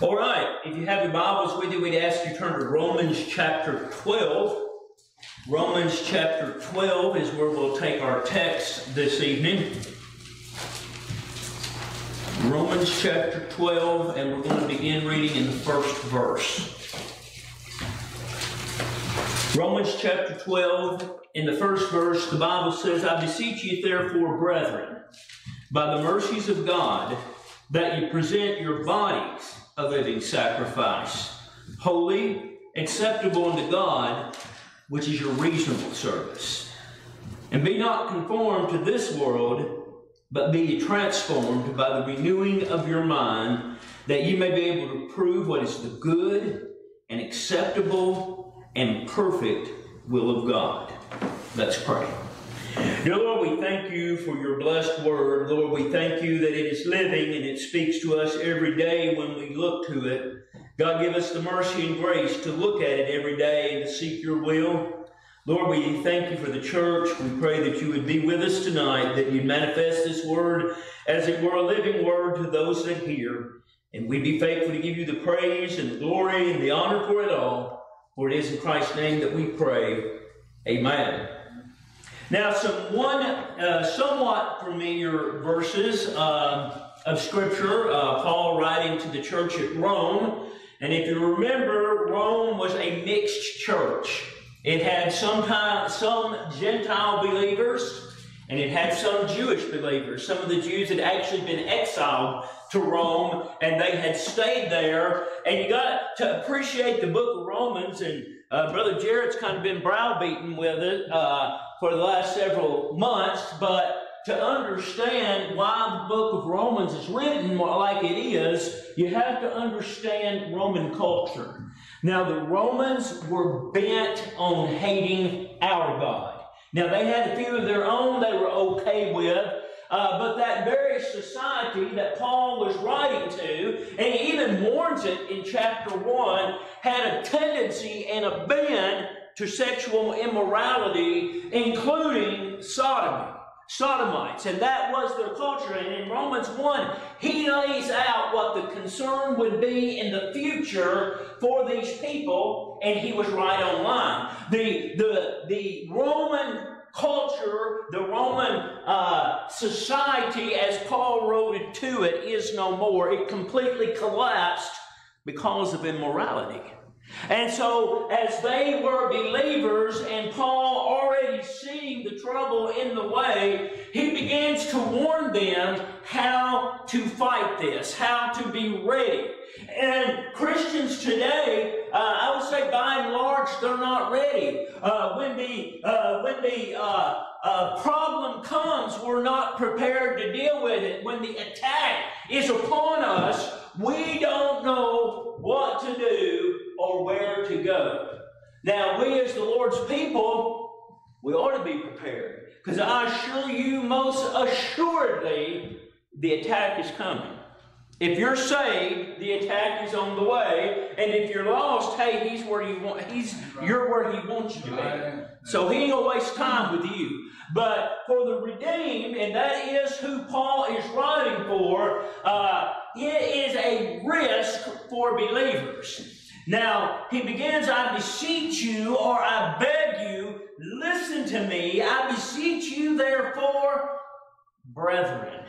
All right, if you have your Bibles with you, we'd ask you to turn to Romans chapter 12. Romans chapter 12 is where we'll take our text this evening. Romans chapter 12, and we're going to begin reading in the first verse. Romans chapter 12, in the first verse, the Bible says, I beseech you, therefore, brethren, by the mercies of God, that you present your bodies a living sacrifice, holy, acceptable unto God, which is your reasonable service. And be not conformed to this world, but be transformed by the renewing of your mind, that you may be able to prove what is the good and acceptable and perfect will of God. Let's pray. Dear Lord, we thank you for your blessed word. Lord, we thank you that it is living and it speaks to us every day when we look to it. God, give us the mercy and grace to look at it every day and to seek your will. Lord, we thank you for the church. We pray that you would be with us tonight, that you'd manifest this word as it were a living word to those that hear. And we'd be faithful to give you the praise and the glory and the honor for it all. For it is in Christ's name that we pray. Amen. Now, some one uh, somewhat familiar verses uh, of Scripture, uh, Paul writing to the church at Rome. And if you remember, Rome was a mixed church. It had some, some Gentile believers, and it had some Jewish believers. Some of the Jews had actually been exiled to Rome, and they had stayed there. And you got to appreciate the book of Romans, and uh, Brother Jared's kind of been browbeaten with it uh, for the last several months, but to understand why the book of Romans is written like it is, you have to understand Roman culture. Now, the Romans were bent on hating our God. Now, they had a few of their own they were okay with, uh, but that very society that Paul was writing to, and he even warns it in chapter 1, had a tendency and a bend to sexual immorality, including sodomy. Sodomites, and that was their culture. And in Romans 1, he lays out what the concern would be in the future for these people, and he was right on line. The, the, the Roman culture, the Roman uh, society, as Paul wrote it to it, is no more. It completely collapsed because of immorality. And so, as they were believers, and Paul already seeing the trouble in the way, he begins to warn them how to fight this, how to be ready. And Christians today, uh, I would say by and large, they're not ready. Uh, when the uh, when the uh, uh, problem comes, we're not prepared to deal with it. When the attack is upon us, we don't know what to do or where to go. Now, we as the Lord's people, we ought to be prepared. Because I assure you, most assuredly, the attack is coming. If you're saved, the attack is on the way, and if you're lost, hey, he's where you want. He's you're where he wants you to be. So he ain't gonna waste time with you. But for and that is who Paul is writing for, uh, it is a risk for believers. Now he begins, "I beseech you, or I beg you, listen to me. I beseech you, therefore, brethren."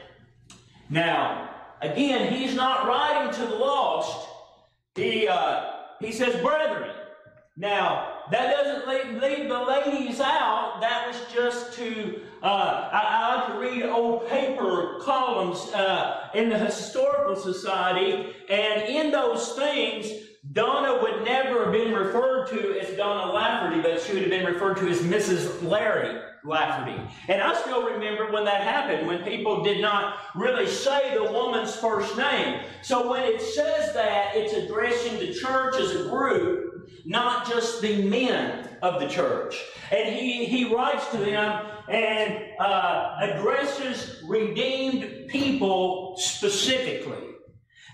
Now Again, he's not writing to the lost. He, uh, he says, brethren. Now, that doesn't leave, leave, the ladies out. That was just to, uh, I, I, like to read old paper columns uh, in the Historical Society, and in those things, Donna would never have been referred to as Donna Lafferty, but she would have been referred to as Mrs. Larry Lafferty. And I still remember when that happened, when people did not really say the woman's first name. So when it says that, it's addressing the church as a group, not just the men of the church. And he, he writes to them and uh, addresses redeemed people specifically.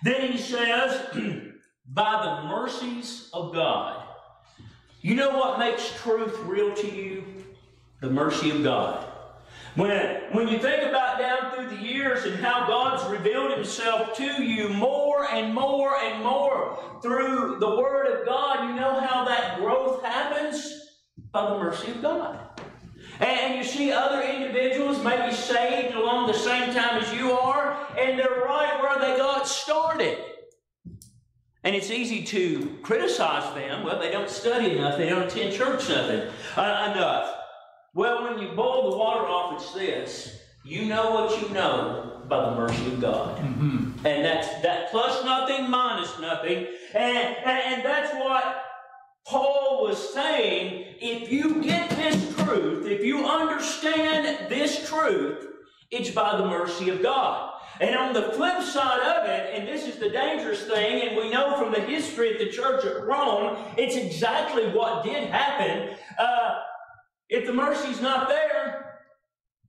Then he says, by the mercies of God. You know what makes truth real to you? The mercy of God. When, when you think about down through the years and how God's revealed Himself to you more and more and more through the Word of God, you know how that growth happens? By the mercy of God. And you see other individuals maybe saved along the same time as you are, and they're right where they got started. And it's easy to criticize them. Well, they don't study enough, they don't attend church nothing, uh, enough. Well, when you boil the water off, it's this. You know what you know by the mercy of God. Mm-hmm. And that's that plus nothing, minus nothing. And, and that's what Paul was saying. If you get this truth, if you understand this truth, it's by the mercy of God. And on the flip side of it, and this is the dangerous thing, and we know from the history of the church at Rome, it's exactly what did happen. Uh, if the mercy's not there,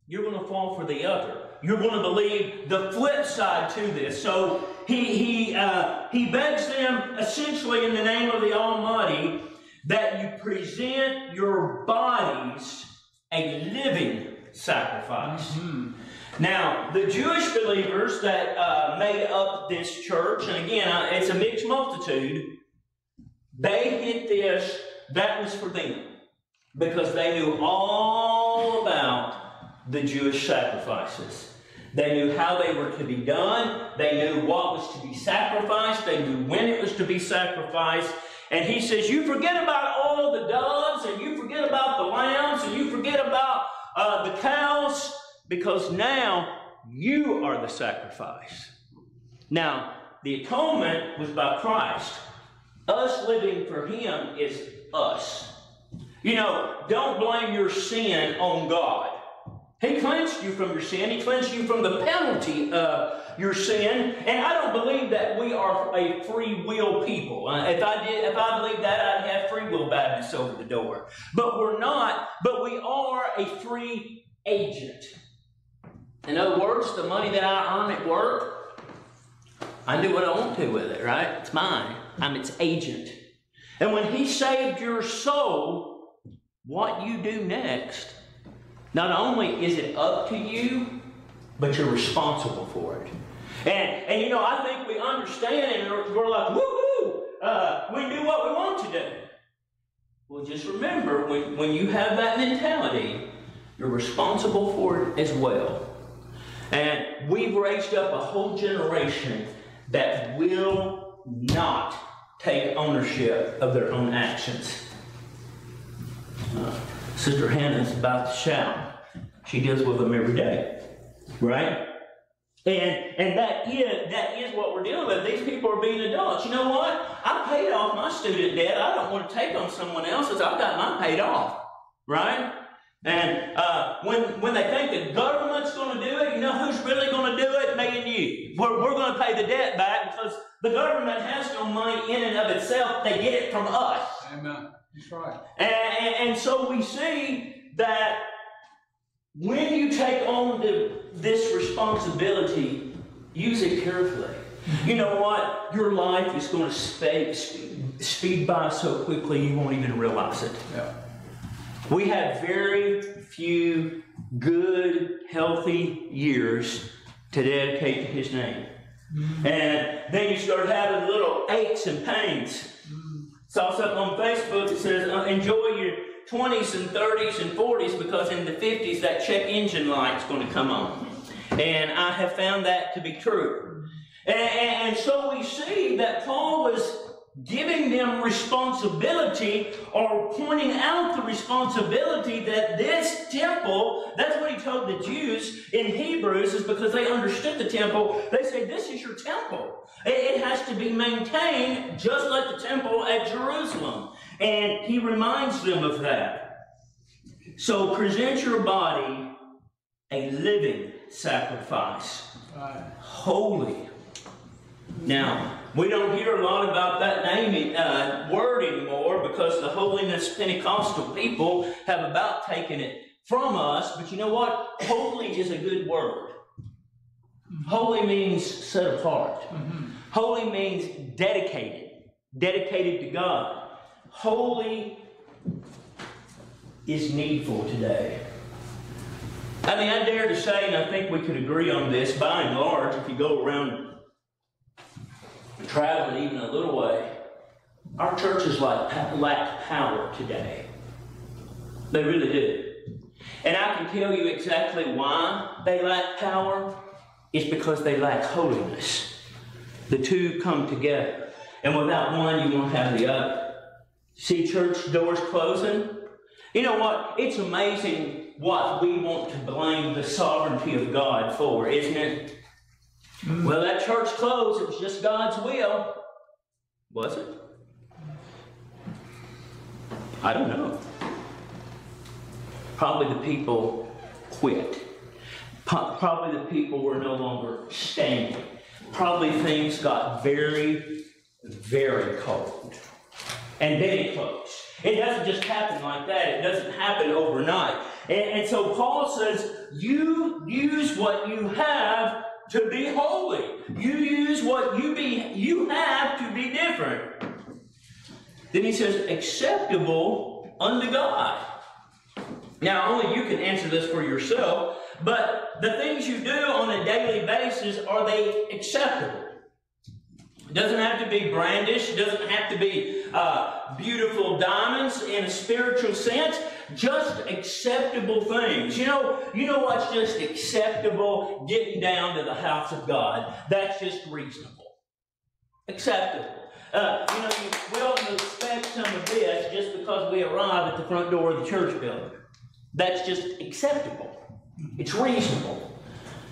you're going to fall for the other. You're going to believe the flip side to this. So he, he, uh, he begs them essentially in the name of the Almighty that you present your bodies a living sacrifice. Mm-hmm. Now, the Jewish believers that uh, made up this church, and again, uh, it's a mixed multitude, they hit this, that was for them. Because they knew all about the Jewish sacrifices. They knew how they were to be done. They knew what was to be sacrificed. They knew when it was to be sacrificed. And he says, You forget about all the doves, and you forget about the lambs, and you uh, the cows because now you are the sacrifice. Now, the atonement was by Christ. Us living for Him is us. You know, don't blame your sin on God. He cleansed you from your sin. He cleansed you from the penalty of your sin. And I don't believe that we are a free will people. Uh, if I did, if I believed that, I'd have free will Baptists over the door. But we're not. But we are a free agent. In other words, the money that I earn at work, I do what I want to with it, right? It's mine. I'm its agent. And when He saved your soul, what you do next, not only is it up to you, but you're responsible for it. And, and you know, I think we understand and we're like, woohoo, uh, we do what we want to do. Well, just remember, when, when you have that mentality, you're responsible for it as well. And we've raised up a whole generation that will not take ownership of their own actions. Uh, Sister Hannah's about to shout. She deals with them every day, right? And and that is that is what we're dealing with. These people are being adults. You know what? I paid off my student debt. I don't want to take on someone else's. I've got mine paid off, right? And uh, when, when they think the government's going to do it, you know who's really going to do it? Me and you. We're, we're going to pay the debt back because the government has no money in and of itself. They get it from us. Amen. That's right. And, and, and so we see that when you take on the, this responsibility, use it carefully. You know what? Your life is going to speed, speed by so quickly you won't even realize it. Yeah. We have very few good, healthy years to dedicate to His name. Mm-hmm. And then you start having little aches and pains. Saw something on Facebook that says, uh, enjoy your 20s and 30s and 40s because in the 50s that check engine light is going to come on. And I have found that to be true. And, and so we see that Paul was giving them responsibility or pointing out the responsibility that this temple, that's what he told the Jews in Hebrews, is because they understood the temple. They say, This is your temple. It has to be maintained just like the temple at Jerusalem. And he reminds them of that. So present your body a living sacrifice, holy. Now, we don't hear a lot about that name uh, word anymore because the holiness Pentecostal people have about taken it from us. But you know what? Holy is a good word. Holy means set apart. Mm-hmm. Holy means dedicated, dedicated to God. Holy is needful today. I mean, I dare to say, and I think we could agree on this, by and large, if you go around traveling even a little way, our churches like lack power today. They really do. And I can tell you exactly why they lack power. It's because they lack holiness. The two come together. And without one, you won't have the other. See church doors closing? You know what? It's amazing what we want to blame the sovereignty of God for, isn't it? Mm. Well, that church closed. It was just God's will. Was it? I don't know. Probably the people quit. Probably the people were no longer standing. Probably things got very, very cold. And then it closed. It doesn't just happen like that. It doesn't happen overnight. And, and so Paul says, you use what you have to be holy. You use what you be you have to be different. Then he says, acceptable unto God. Now, only you can answer this for yourself, but the things you do on a daily basis, are they acceptable? It doesn't have to be brandish, it doesn't have to be uh, beautiful diamonds in a spiritual sense, just acceptable things. You know, you know what's just acceptable? Getting down to the house of God. That's just reasonable. Acceptable. Uh, you know, you, we ought expect some of this just because we arrive at the front door of the church building. That's just acceptable. It's reasonable.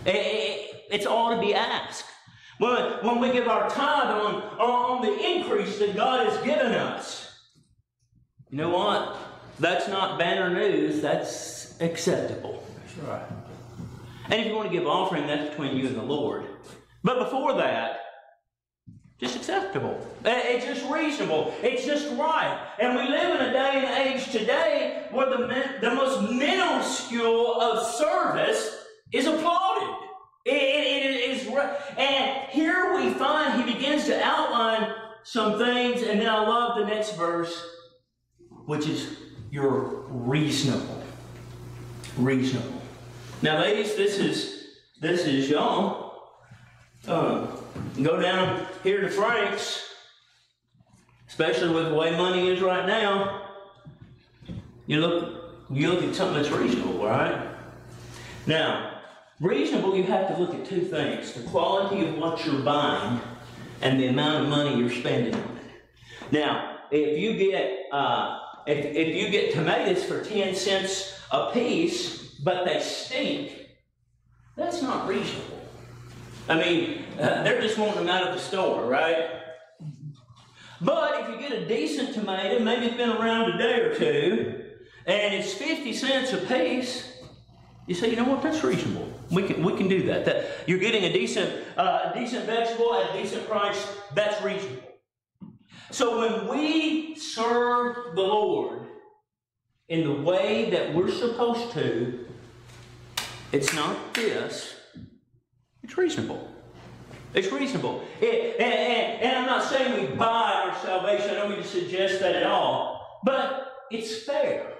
It, it's all to be asked. When, when we give our tithe on, on the increase that God has given us, you know what? That's not banner news, that's acceptable. That's right. And if you want to give offering, that's between you and the Lord. But before that, just acceptable. Uh, it's just reasonable. It's just right. And we live in a day and age today where the, the most minuscule of service is applauded. It, it, it is, and here we find he begins to outline some things, and then I love the next verse, which is you're reasonable. Reasonable. Now, ladies, this is this is y'all. Um, go down here to Frank's, especially with the way money is right now. You look, you look at something that's reasonable, right? Now, reasonable, you have to look at two things: the quality of what you're buying and the amount of money you're spending on it. Now, if you get uh, if, if you get tomatoes for 10 cents a piece, but they stink, that's not reasonable. I mean, uh, they're just wanting them out of the store, right? But if you get a decent tomato, maybe it's been around a day or two, and it's 50 cents a piece, you say, you know what, that's reasonable. We can, we can do that. that you're getting a decent, uh, a decent vegetable at a decent price, that's reasonable. So when we serve the Lord in the way that we're supposed to, it's not this, it's reasonable. It's reasonable. It, and, and, and, I'm not saying we buy our salvation, I don't mean to suggest that at all, but it's fair.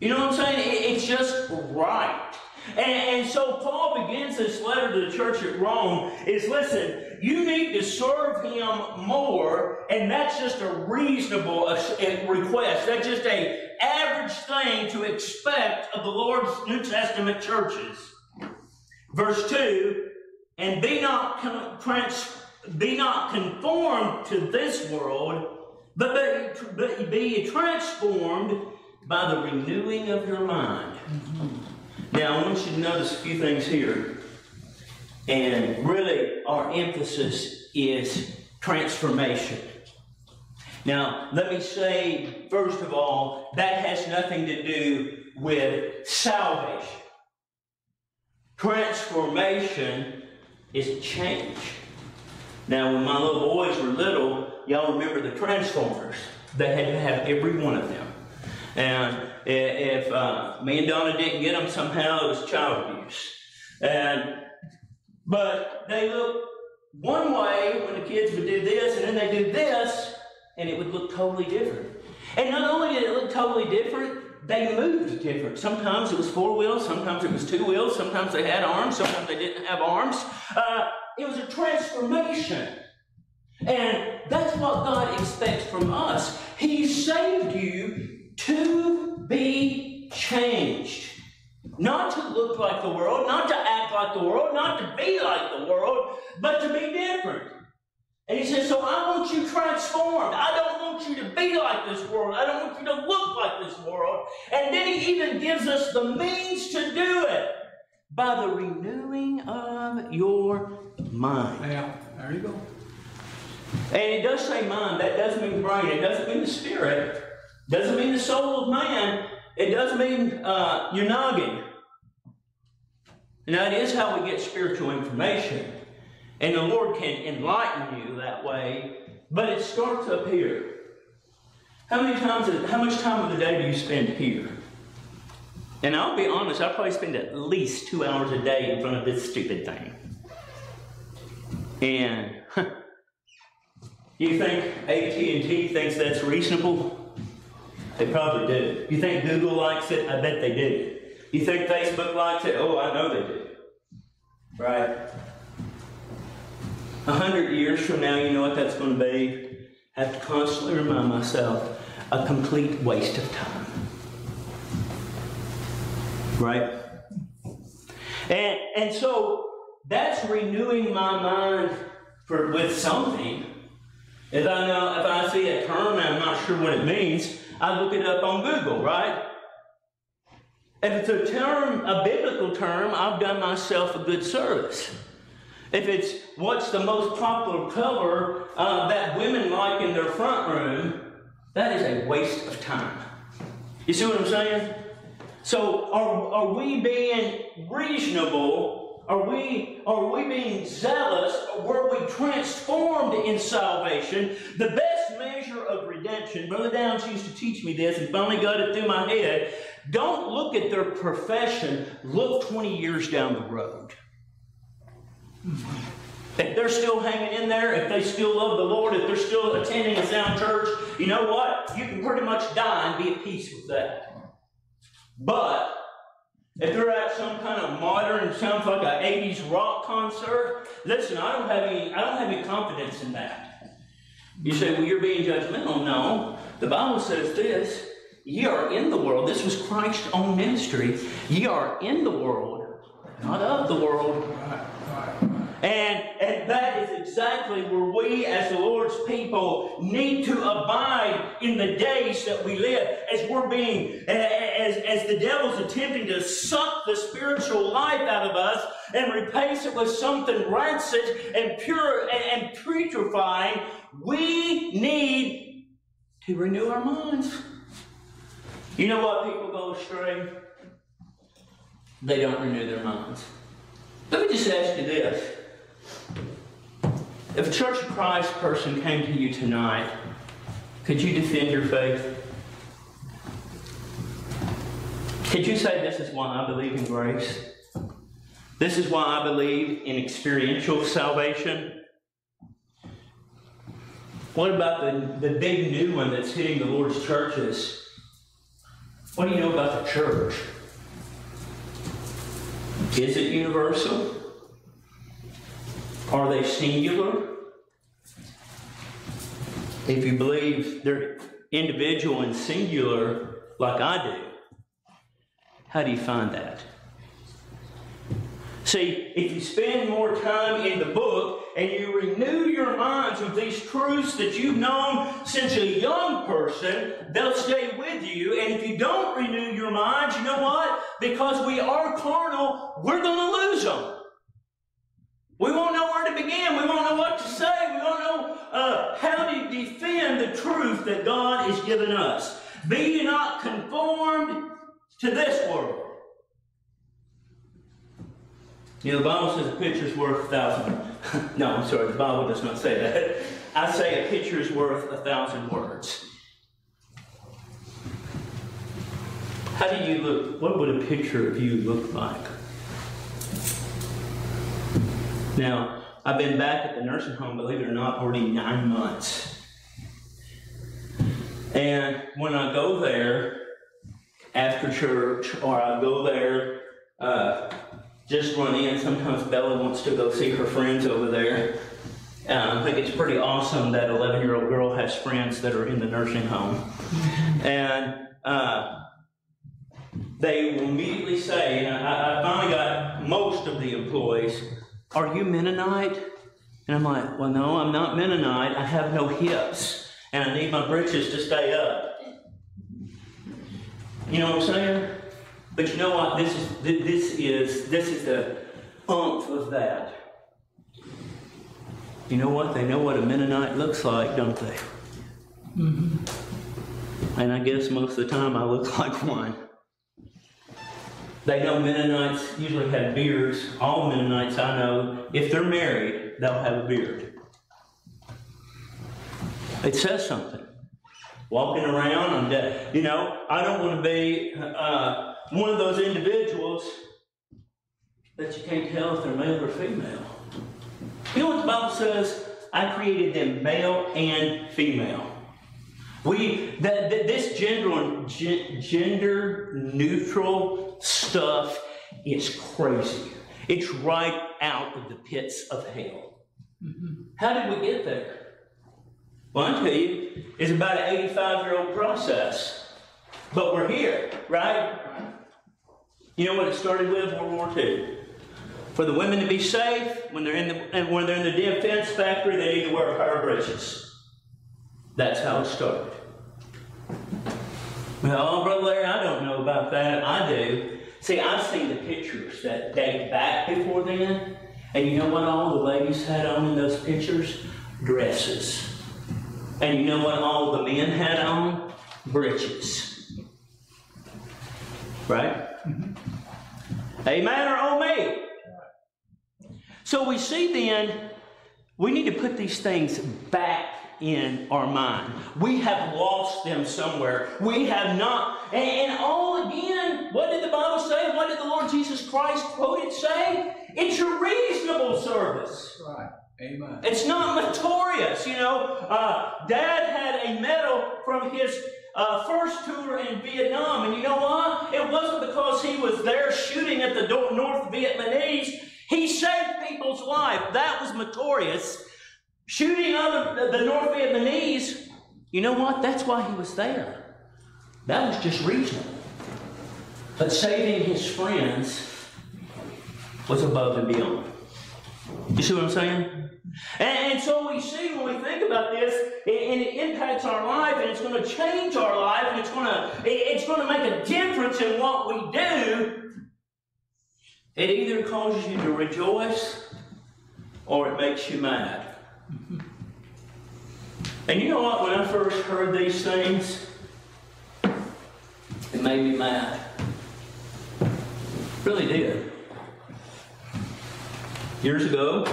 You know what I'm saying? It, it's just right. And, and so Paul begins this letter to the church at Rome is listen, you need to serve him more, and that's just a reasonable request. That's just a average thing to expect of the Lord's New Testament churches. Verse 2, and be not be not conformed to this world, but be, be transformed by the renewing of your mind. Mm-hmm now, I want you to notice a few things here. And really, our emphasis is transformation. Now, let me say, first of all, that has nothing to do with salvation. Transformation is change. Now, when my little boys were little, y'all remember the Transformers. They had to have every one of them. And if uh, me and Donna didn't get them, somehow it was child abuse. And but they look one way when the kids would do this, and then they do this, and it would look totally different. And not only did it look totally different, they moved different. Sometimes it was four wheels, sometimes it was two wheels, sometimes they had arms, sometimes they didn't have arms. Uh, it was a transformation. And that's what God expects from us. He saved you to be changed. Not to look like the world, not to act like the world, not to be like the world, but to be different. And he says, So I want you transformed. I don't want you to be like this world. I don't want you to look like this world. And then he even gives us the means to do it by the renewing of your mind. Yeah, there you go. And it does say mind, that doesn't mean brain, it doesn't mean the spirit, doesn't mean the soul of man, it doesn't mean uh, your noggin. And that is how we get spiritual information. And the Lord can enlighten you that way, but it starts up here. How many times, how much time of the day do you spend here? And I'll be honest, I probably spend at least two hours a day in front of this stupid thing. And you think AT&T thinks that's reasonable? They probably do. You think Google likes it? I bet they do. You think Facebook likes it? Oh, I know they do. Right? A hundred years from now, you know what that's going to be? I have to constantly remind myself a complete waste of time. Right? And, and so that's renewing my mind for, with something. If I know, if I see a term and I'm not sure what it means, I look it up on Google, right? If it's a term, a biblical term, I've done myself a good service. If it's what's the most popular color uh, that women like in their front room, that is a waste of time. You see what I'm saying? So are, are we being reasonable? Are we, are we being zealous? Were we transformed in salvation? The best redemption, Brother Downs used to teach me this and finally got it through my head. Don't look at their profession, look 20 years down the road. If they're still hanging in there, if they still love the Lord, if they're still attending a sound church, you know what? You can pretty much die and be at peace with that. But if they're at some kind of modern, sounds like an 80s rock concert, listen, I don't have any, I don't have any confidence in that. You say, well, you're being judgmental. No. The Bible says this ye are in the world. This was Christ's own ministry. Ye are in the world, not of the world. And, and that is exactly where we, as the Lord's people, need to abide in the days that we live. As we're being, as, as the devil's attempting to suck the spiritual life out of us and replace it with something rancid and pure and, and putrefying, we need to renew our minds. You know what people go astray? They don't renew their minds. Let me just ask you this. If a Church of Christ person came to you tonight, could you defend your faith? Could you say, This is why I believe in grace? This is why I believe in experiential salvation? What about the, the big new one that's hitting the Lord's churches? What do you know about the church? Is it universal? Are they singular? If you believe they're individual and singular, like I do, how do you find that? See, if you spend more time in the book and you renew your minds with these truths that you've known since a young person, they'll stay with you. And if you don't renew your minds, you know what? Because we are carnal, we're going to lose them. We won't know where to begin. We won't know what to say. We won't know uh, how to defend the truth that God has given us. Be you not conformed to this world. You know, the Bible says a picture's worth a thousand. no, I'm sorry, the Bible does not say that. I say a picture is worth a thousand words. How do you look? What would a picture of you look like? Now, I've been back at the nursing home, believe it or not, already nine months. And when I go there, after church, or I go there, uh, just run in. Sometimes Bella wants to go see her friends over there. Um, I think it's pretty awesome that 11 year old girl has friends that are in the nursing home. And uh, they will immediately say, and I, I finally got most of the employees, Are you Mennonite? And I'm like, Well, no, I'm not Mennonite. I have no hips, and I need my britches to stay up. You know what I'm saying? But you know what? This is this is this is the umph of that. You know what? They know what a Mennonite looks like, don't they? Mm-hmm. And I guess most of the time I look like one. They know Mennonites usually have beards. All Mennonites I know, if they're married, they'll have a beard. It says something. Walking around, I'm dead. You know, I don't want to be uh, one of those individuals that you can't tell if they're male or female. You know what the Bible says? I created them male and female. We that, this gender gender neutral stuff is crazy. It's right out of the pits of hell. Mm-hmm. How did we get there? Well, I tell you, it's about an 85 year old process. But we're here, right? You know what it started with? World War II. For the women to be safe, when they're in the when they're in the defense factory, they need to wear pair of breeches. That's how it started. Well, Brother Larry, I don't know about that. I do. See, I've seen the pictures that date back before then, and you know what all the ladies had on in those pictures? Dresses. And you know what all the men had on? Breeches. Right? Mm-hmm. Amen or oh me? So we see then, we need to put these things back in our mind. We have lost them somewhere. We have not. And, and, all again, what did the Bible say? What did the Lord Jesus Christ quoted say? It's a reasonable service. Right. Amen. It's not notorious. You know, uh, Dad had a medal from his uh, first tour in Vietnam, and you know what? It wasn't because he was there shooting at the North Vietnamese. He saved people's life. That was notorious. Shooting other the North Vietnamese, you know what? That's why he was there. That was just reasonable. But saving his friends was above and beyond. You see what I'm saying? And, and, so we see when we think about this, and it impacts our life, and it's going to change our life, and it's going to it's going to make a difference in what we do. It either causes you to rejoice or it makes you mad. And you know what? When I first heard these things, it made me mad. It really did. Years ago,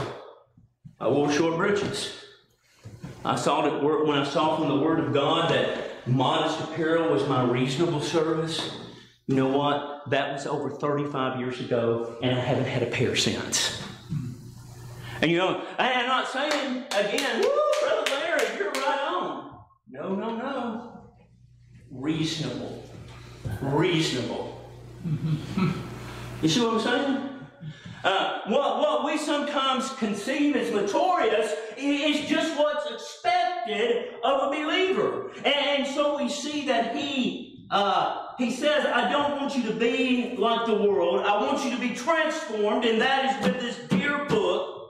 I wore short breeches. I saw that when I saw from the Word of God that modest apparel was my reasonable service. You know what? That was over 35 years ago, and I haven't had a pair since. And you know, I'm not saying again, woo, Brother Larry, you're right on. No, no, no. Reasonable. Reasonable. you see what I'm saying? Uh, what, what we sometimes conceive as notorious is just what's expected of a believer. And so we see that he uh, he says, I don't want you to be like the world. I want you to be transformed, and that is with this dear book,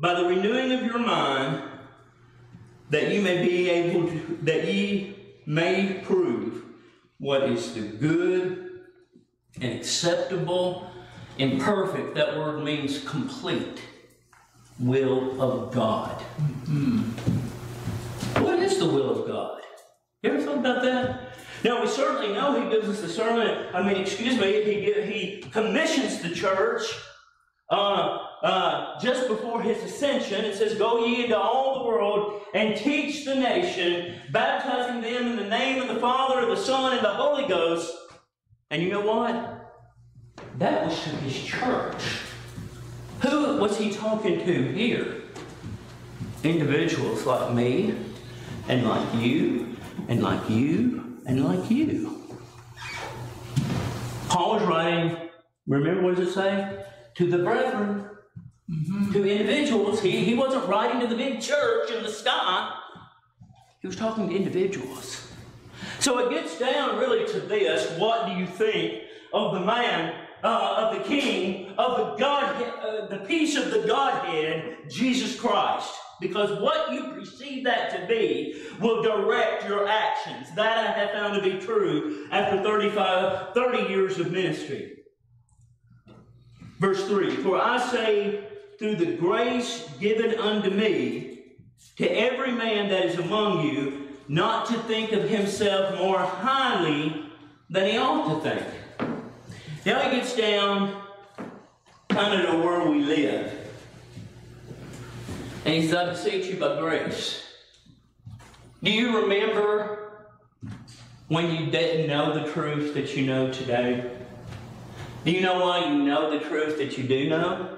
by the renewing of your mind, that you may be able to, that ye may prove what is the good and acceptable and perfect. That word means complete will of God. Mm-hmm. What is the will of God? You ever thought about that? Now, we certainly know he gives us the sermon. I mean, excuse me, he, he commissions the church uh, uh, just before his ascension. It says, Go ye into all the world and teach the nation, baptizing them in the name of the Father, of the Son, and the Holy Ghost. And you know what? That was to his church. Who was he talking to here? Individuals like me, and like you, and like you, and like you. Paul was writing, remember what does it say? To the brethren, mm-hmm. to individuals. He, he wasn't writing to the big church in the sky. He was talking to individuals. So it gets down really to this. What do you think of the man, uh, of the king, of the God, uh, the peace of the Godhead, Jesus Christ? Because what you perceive that to be will direct your actions. That I have found to be true after 35, 30 years of ministry. Verse 3 For I say, through the grace given unto me, to every man that is among you, not to think of himself more highly than he ought to think. Now he gets down kind of to where we live. And he says, I beseech you by grace. Do you remember when you didn't know the truth that you know today? Do you know why you know the truth that you do know?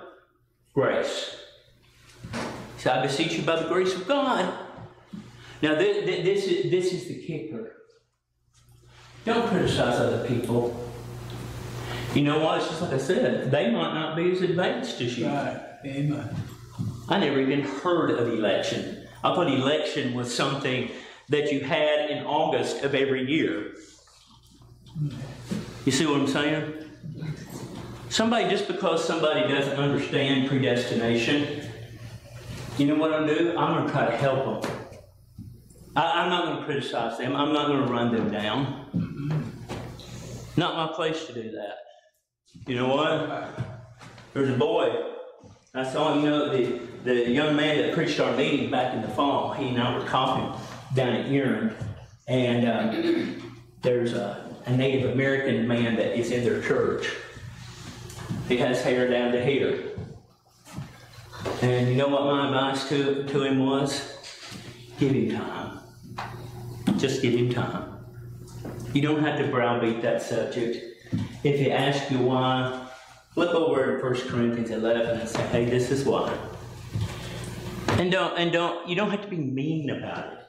Grace. So I beseech you by the grace of God. Now, this, this, is, this is the kicker. Don't criticize other people. You know what? It's just like I said, they might not be as advanced as you. Right. Amen. I never even heard of election. I thought election was something that you had in August of every year. You see what I'm saying? Somebody, just because somebody doesn't understand predestination, you know what I'm going to do? I'm going to try to help them. I, am not going to criticize them. I'm not going to run them down. Not my place to do that. You know what? There's a boy I saw, you know, the, the young man that preached our meeting back in the fall, he and I were talking down at Erin, and uh, there's a, a, Native American man that is in their church. He has hair down to here. And you know what my advice to, to him was? Give him time. Just give him time. You don't have to browbeat that subject. If he asks you why, Flip over to 1 Corinthians 11 and say, hey, this is why. And don't, and don't, you don't have to be mean about it.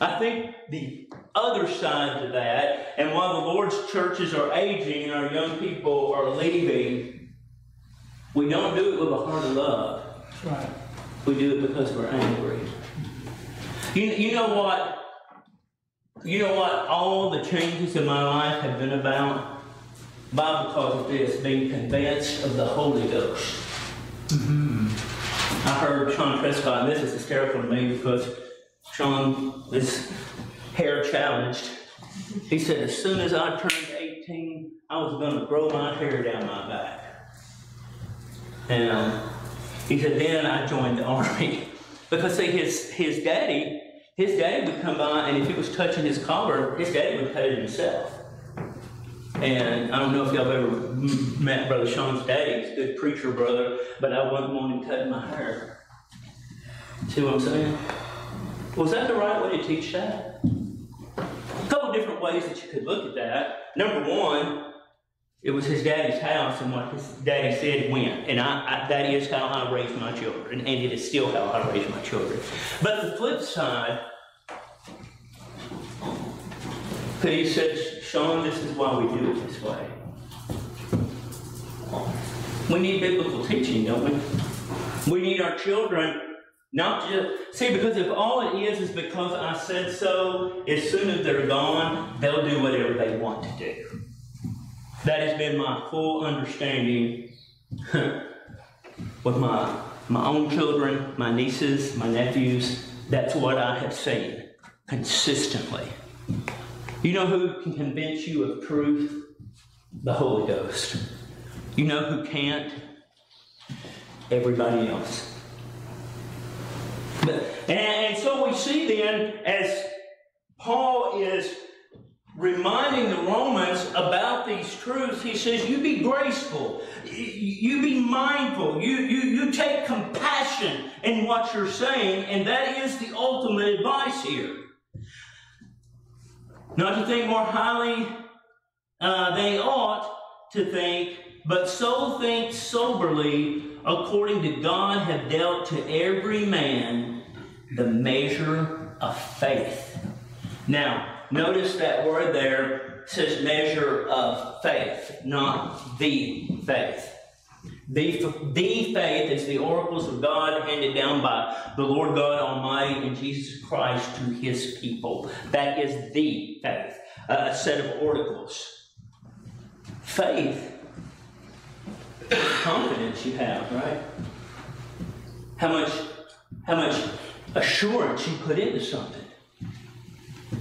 I think the other side to that, and while the Lord's churches are aging and our young people are leaving, we don't do it with a heart of love. Right. We do it because we're angry. You, you know what? You know what all the changes in my life have been about? by because of this, being convinced of the Holy Ghost. Mm-hmm. I heard Sean Prescott, and this is hysterical to me because Sean is hair challenged. He said, as soon as I turned 18, I was going to grow my hair down my back. And um, he said, then I joined the army. because, see, his, his daddy, his daddy would come by, and if he was touching his collar, his daddy would cut it himself. And I don't know if y'all ever met Brother Sean's daddy. He's a good preacher, brother, but I wasn't want him cutting my hair. See what I'm saying? Was that the right way to teach that? A couple different ways that you could look at that. Number one, it was his daddy's house, and what his daddy said went. And I, I, that is how I raised my children, and it is still how I raise my children. But the flip side, he said, Sean, this is why we do it this way. We need biblical teaching, don't we? We need our children not just, see, because if all it is is because I said so, as soon as they're gone, they'll do whatever they want to do. That has been my full understanding with my, my own children, my nieces, my nephews. That's what I have seen consistently. You know who can convince you of truth? The Holy Ghost. You know who can't? Everybody else. And, and so we see then, as Paul is reminding the Romans about these truths, he says, You be graceful, you be mindful, you, you, you take compassion in what you're saying, and that is the ultimate advice here. Not to think more highly uh, they ought to think, but so think soberly, according to God have dealt to every man the measure of faith. Now, notice that word there, says measure of faith, not the faith. The, the faith is the oracles of God handed down by the Lord God Almighty and Jesus Christ to his people. That is the faith, a set of oracles. Faith, confidence you have, right? How much, how much assurance you put into something.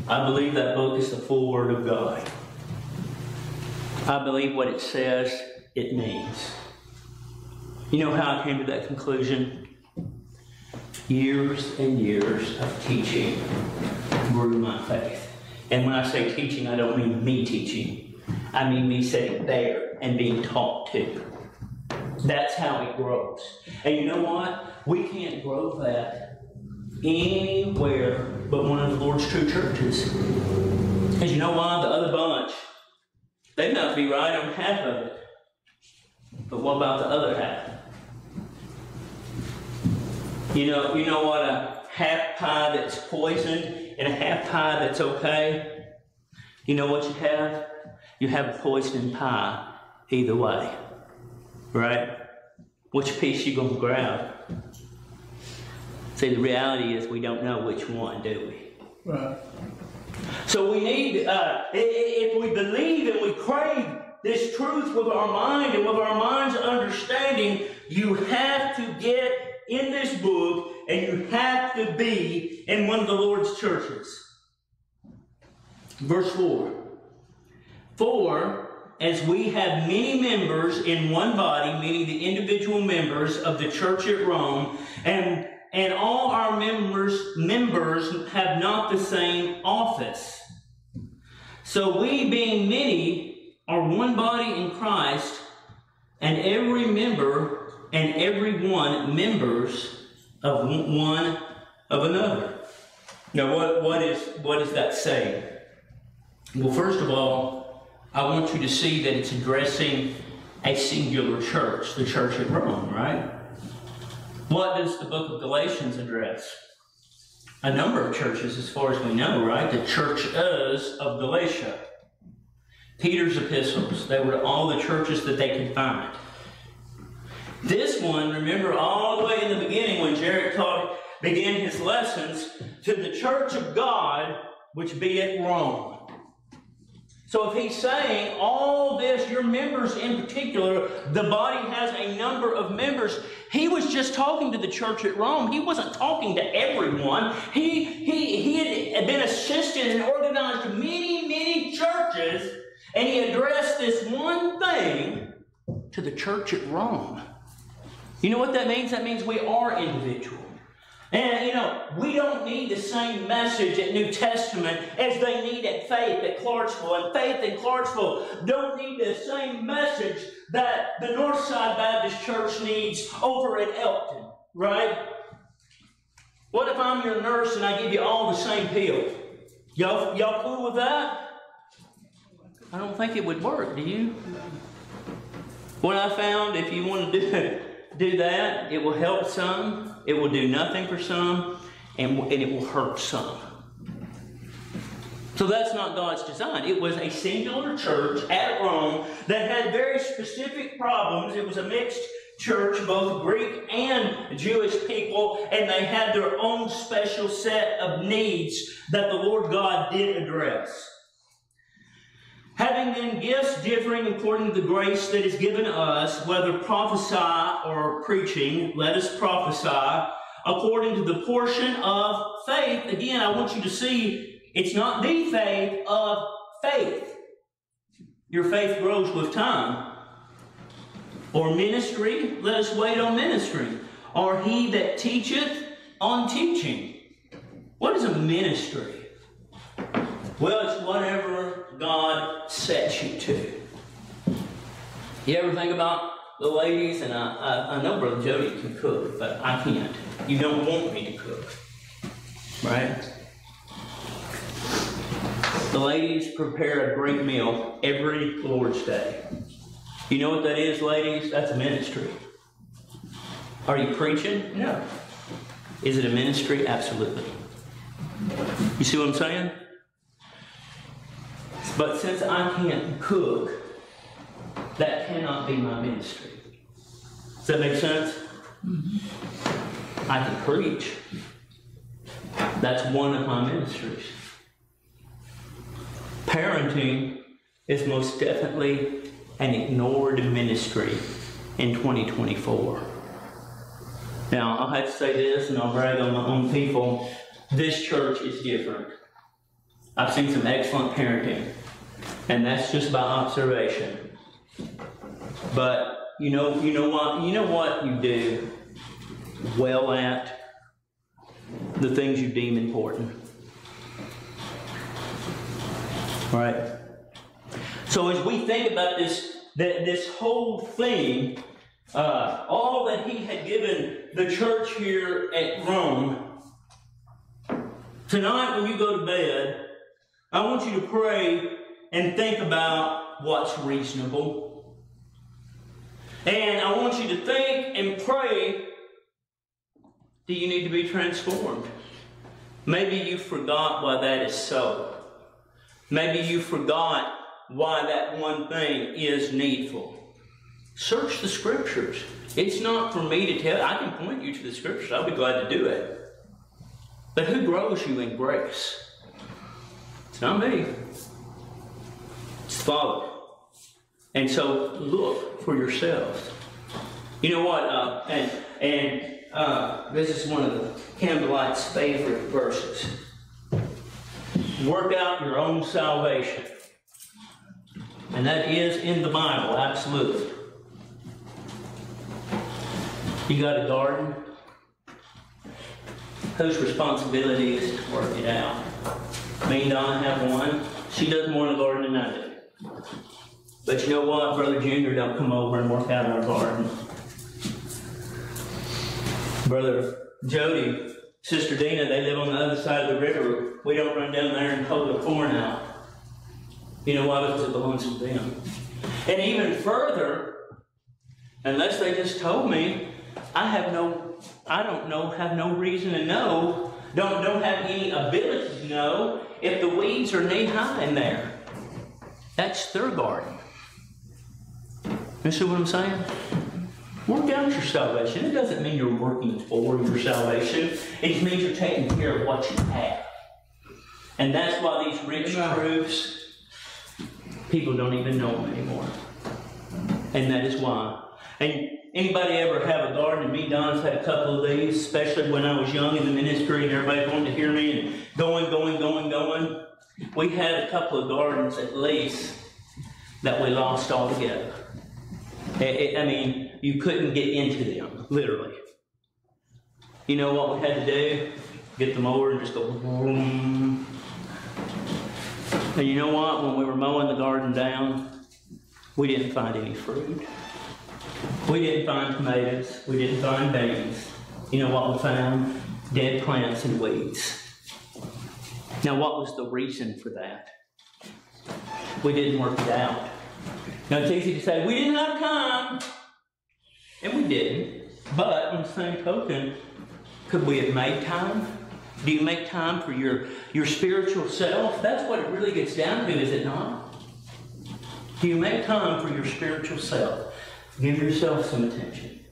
I believe that book is the full Word of God. I believe what it says, it means. You know how I came to that conclusion? Years and years of teaching grew my faith. And when I say teaching, I don't mean me teaching. I mean me sitting there and being taught to. That's how it grows. And you know what? We can't grow that anywhere but one of the Lord's true churches. Because you know why? The other bunch, they might be right on half of it. But what about the other half? You know, you know what a half pie that's poisoned and a half pie that's okay? You know what you have? You have a poisoned pie either way. Right? Which piece you gonna grab? See, the reality is we don't know which one, do we? Right. So we need, uh, if we believe and we crave this truth with our mind and with our mind's understanding, you have to get in this book and you have to be in one of the Lord's churches. Verse 4. For as we have many members in one body, meaning the individual members of the church at Rome, and and all our members members have not the same office. So we being many are one body in Christ, and every member and every one members of one of another. Now what, what is what is that saying? Well, first of all, I want you to see that it's addressing a singular church, the church at Rome, right? What does the book of Galatians address? A number of churches, as far as we know, right? The churches of Galatia. Peter's epistles, they were to all the churches that they could find. This one, remember all the way in the beginning when Jared taught, began his lessons to the church of God, which be at Rome. So if he's saying all this, your members in particular, the body has a number of members. He was just talking to the church at Rome. He wasn't talking to everyone. He, he, he had been assisted and organized many, many churches, and he addressed this one thing to the church at Rome. You know what that means? That means we are individual. And, you know, we don't need the same message at New Testament as they need at Faith at Clarksville. And Faith in Clarksville don't need the same message that the Northside Baptist Church needs over at Elkton, right? What if I'm your nurse and I give you all the same pill? Y'all, y'all cool with that? I don't think it would work, do you? What I found, if you want to do, do that, it will help some, it will do nothing for some, and, and it will hurt some. So that's not God's design. It was a singular church at Rome that had very specific problems. It was a mixed church, both Greek and Jewish people, and they had their own special set of needs that the Lord God did address. Having then gifts differing according to the grace that is given us, whether prophesy or preaching, let us prophesy according to the portion of faith. Again, I want you to see it's not the faith of faith. Your faith grows with time. Or ministry, let us wait on ministry. Or he that teacheth on teaching. What is a ministry? Well, it's whatever God sets you to. You ever think about the ladies? And I, I, I know Brother Jody can cook, but I can't. You don't want me to cook, right? The ladies prepare a great meal every Lord's Day. You know what that is, ladies? That's a ministry. Are you preaching? No. Is it a ministry? Absolutely. You see what I'm saying? But since I can't cook, that cannot be my ministry. Does that make sense? Mm-hmm. I can preach. That's one of my ministries. Parenting is most definitely an ignored ministry in 2024. Now, I'll have to say this, and I'll brag on my own people. This church is different. I've seen some excellent parenting, and that's just by observation. But you know, you know what, you know what you do well at the things you deem important. Right. So as we think about this, that this whole thing, uh, all that he had given the church here at Rome, tonight when you go to bed, I want you to pray and think about what's reasonable. And I want you to think and pray do you need to be transformed? Maybe you forgot why that is so. Maybe you forgot why that one thing is needful. Search the scriptures. It's not for me to tell. I can point you to the scriptures. I'll be glad to do it. But who grows you in grace? It's not me. Father. And so look for yourselves. You know what? Uh, and and uh, this is one of the Campbellites' favorite verses. Work out your own salvation. And that is in the Bible, absolutely. You got a garden? Whose responsibility is to work it out? Me and Donna have one. She does more in the garden than I do. But you know what? Brother Junior don't come over and work out in our garden. Brother Jody, Sister Dina, they live on the other side of the river. We don't run down there and pull the corn out. You know why? Because it belongs to them. And even further, unless they just told me, I have no, I don't know, have no reason to know, don't, don't have any ability to know if the weeds are knee high in there. That's their garden. You see what I'm saying? Work out your salvation. It doesn't mean you're working for your salvation. It just means you're taking care of what you have. And that's why these rich truths, people don't even know them anymore. And that is why. And anybody ever have a garden? And me, Don's had a couple of these, especially when I was young in the ministry and everybody wanted to hear me and going, going, going, going. We had a couple of gardens at least that we lost altogether. I mean, you couldn't get into them, literally. You know what we had to do? Get the mower and just go boom. And you know what? When we were mowing the garden down, we didn't find any fruit. We didn't find tomatoes. We didn't find beans. You know what we found? Dead plants and weeds. Now, what was the reason for that? We didn't work it out. Now, it's easy to say, we didn't have time. And we didn't. But on the same token, could we have made time? Do you make time for your, your spiritual self? That's what it really gets down to, is it not? Do you make time for your spiritual self? Give yourself some attention.